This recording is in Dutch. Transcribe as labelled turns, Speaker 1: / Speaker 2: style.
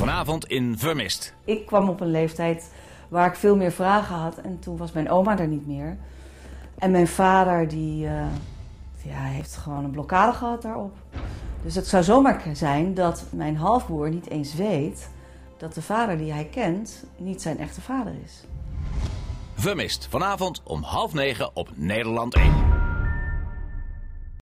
Speaker 1: Vanavond in Vermist.
Speaker 2: Ik kwam op een leeftijd waar ik veel meer vragen had. En toen was mijn oma er niet meer. En mijn vader die, uh, ja, heeft gewoon een blokkade gehad daarop. Dus het zou zomaar zijn dat mijn halfbroer niet eens weet dat de vader die hij kent niet zijn echte vader is.
Speaker 1: Vermist vanavond om half negen op Nederland 1.